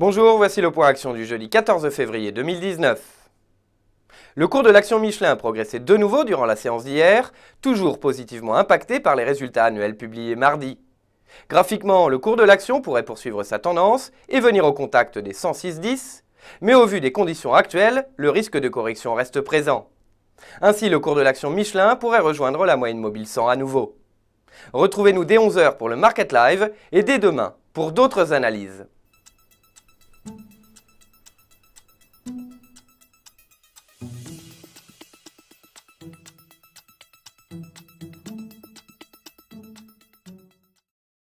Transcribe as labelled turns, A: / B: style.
A: Bonjour, voici le point action du jeudi 14 février 2019. Le cours de l'action Michelin a progressé de nouveau durant la séance d'hier, toujours positivement impacté par les résultats annuels publiés mardi. Graphiquement, le cours de l'action pourrait poursuivre sa tendance et venir au contact des 106,10, mais au vu des conditions actuelles, le risque de correction reste présent. Ainsi, le cours de l'action Michelin pourrait rejoindre la moyenne mobile 100 à nouveau. Retrouvez-nous dès 11h pour le Market Live et dès demain pour d'autres analyses. Thank you.